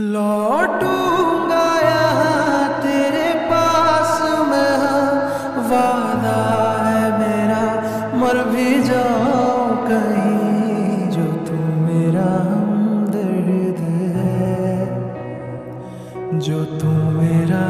लौटूँगा यहाँ तेरे पास मैं। हाँ वादा है मेरा, मर भी जाऊँ कहीं जो तू मेरा हमदर्द है। जो तू मेरा